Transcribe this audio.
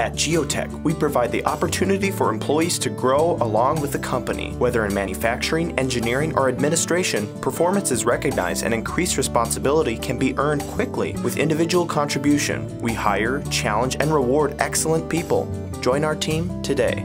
At Geotek, we provide the opportunity for employees to grow along with the company. Whether in manufacturing, engineering, or administration, performance is recognized and increased responsibility can be earned quickly with individual contribution. We hire, challenge, and reward excellent people. Join our team today.